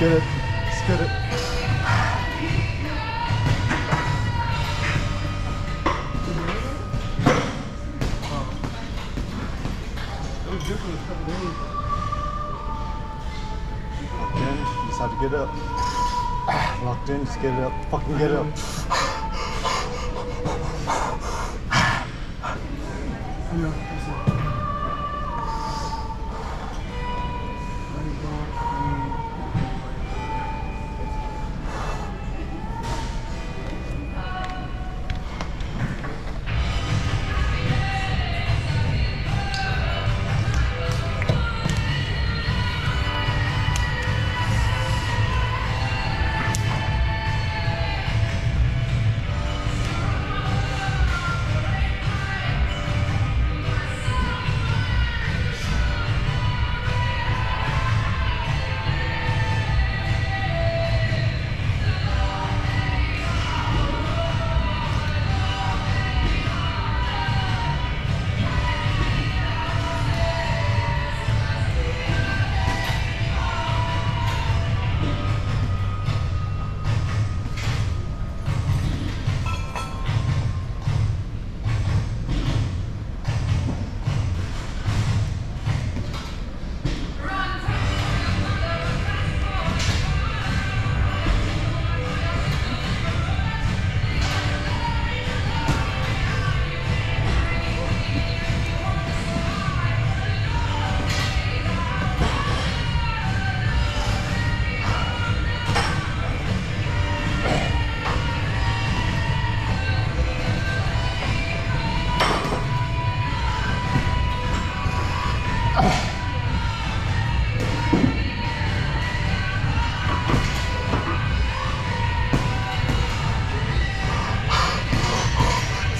get it. Just get it. It was different a couple days. Locked in. Just have to get up. Locked in. Just get it up. Fucking get up. I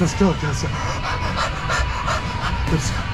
Let's go, guys. Let's go.